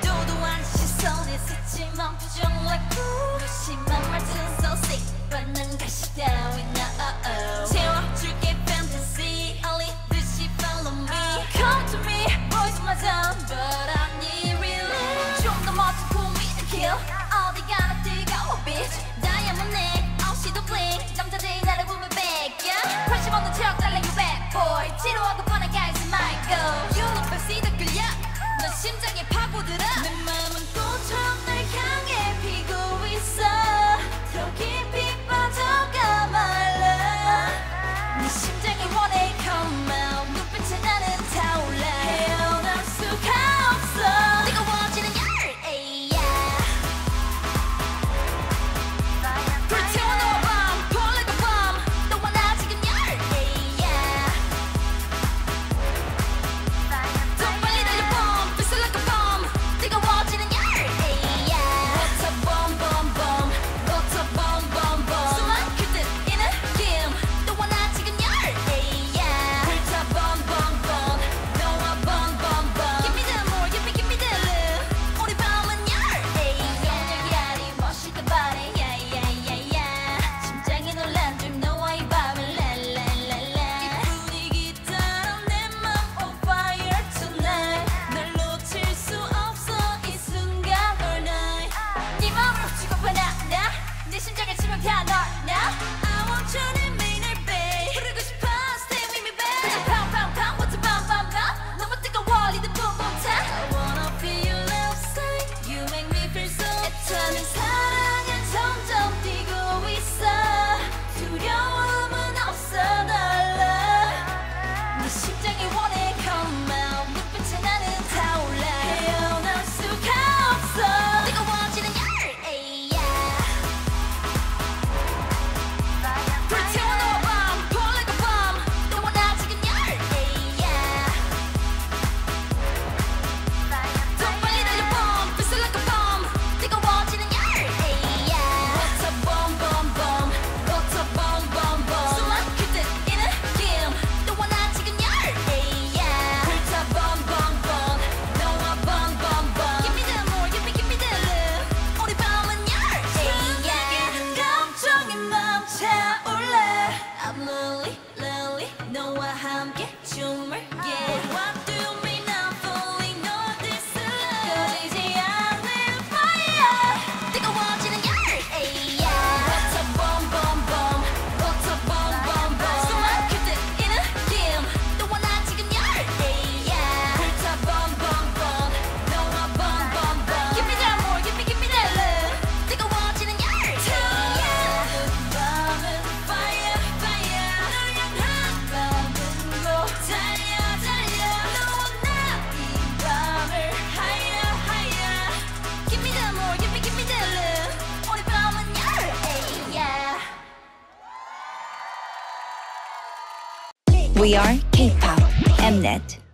Do the ones she saw this it's in my like 加油 We are K-pop Mnet.